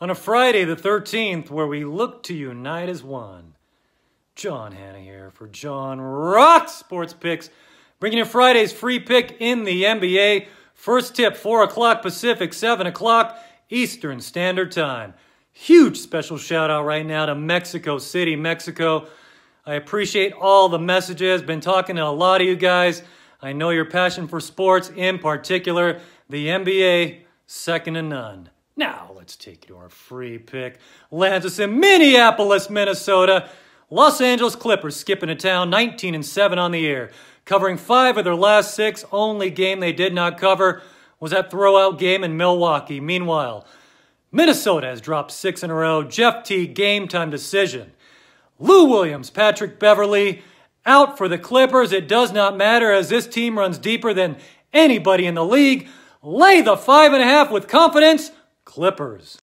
on a Friday the 13th where we look to unite as one. John Hanna here for John Rock Sports Picks, bringing you Friday's free pick in the NBA. First tip, 4 o'clock Pacific, 7 o'clock Eastern Standard Time. Huge special shout out right now to Mexico City, Mexico. I appreciate all the messages. Been talking to a lot of you guys. I know your passion for sports, in particular the NBA, second to none. Now let's take you to our free pick. Lands us in Minneapolis, Minnesota. Los Angeles Clippers skipping a town, 19 and 7 on the year, covering five of their last six. Only game they did not cover was that throwout game in Milwaukee. Meanwhile, Minnesota has dropped six in a row. Jeff Teague Game time decision. Lou Williams, Patrick Beverley, out for the Clippers. It does not matter as this team runs deeper than anybody in the league. Lay the five and a half with confidence. Clippers.